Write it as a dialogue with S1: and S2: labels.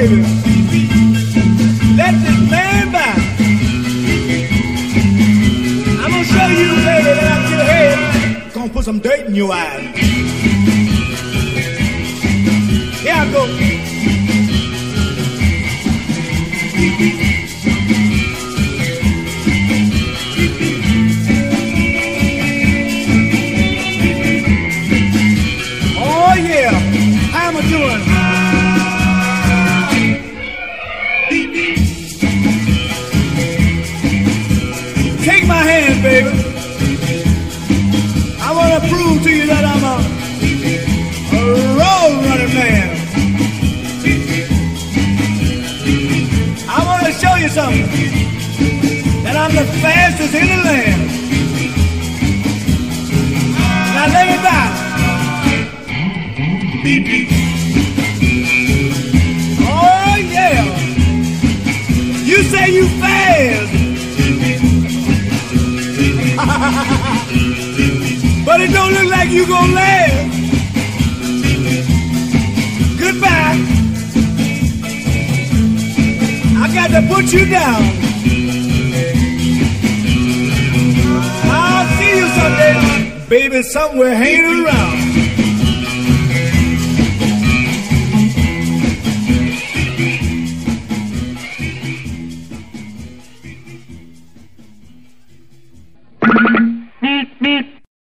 S1: baby. Let this man back. I'm gonna show you, baby, that I get ahead. Gonna put some dirt in your eyes. Here I go. Take my hand, baby. I want to prove to you that I'm a, a road running man. I want to show you something. That I'm the fastest in the land. Now let me back. Oh yeah. You say you fast. But it don't look like you gonna last. Goodbye. I got to put you down. I'll see you someday, baby, somewhere hanging around.